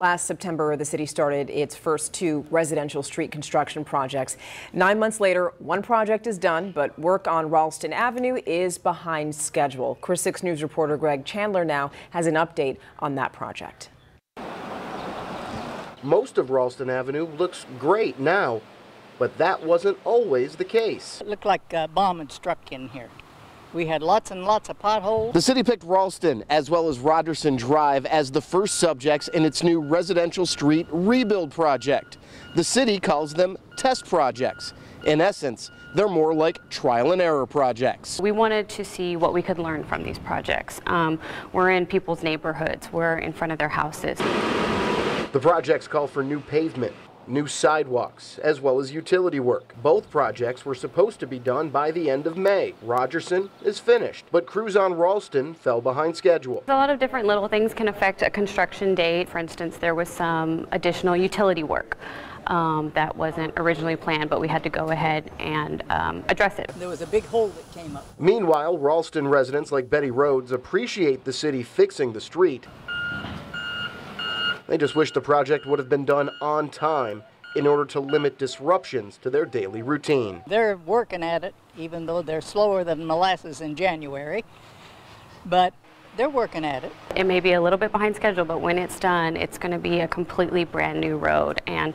Last September, the city started its first two residential street construction projects. Nine months later, one project is done, but work on Ralston Avenue is behind schedule. KRIS 6 News reporter Greg Chandler now has an update on that project. Most of Ralston Avenue looks great now, but that wasn't always the case. It looked like a bomb had struck in here. We had lots and lots of potholes. The city picked Ralston as well as Rogerson Drive as the first subjects in its new residential street rebuild project. The city calls them test projects. In essence, they're more like trial and error projects. We wanted to see what we could learn from these projects. Um, we're in people's neighborhoods, we're in front of their houses. The projects call for new pavement, new sidewalks, as well as utility work. Both projects were supposed to be done by the end of May. Rogerson is finished, but crews on Ralston fell behind schedule. A lot of different little things can affect a construction date. For instance, there was some additional utility work. Um, that wasn't originally planned, but we had to go ahead and um, address it. There was a big hole that came up. Meanwhile, Ralston residents like Betty Rhodes appreciate the city fixing the street. They just wish the project would have been done on time in order to limit disruptions to their daily routine. They're working at it, even though they're slower than molasses in January. But they're working at it. It may be a little bit behind schedule, but when it's done, it's going to be a completely brand new road, and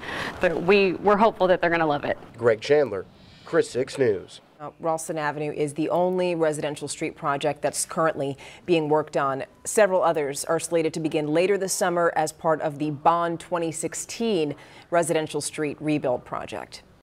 we, we're hopeful that they're going to love it. Greg Chandler, KRIS 6 News. Uh, Ralston Avenue is the only residential street project that's currently being worked on. Several others are slated to begin later this summer as part of the Bond 2016 residential street rebuild project.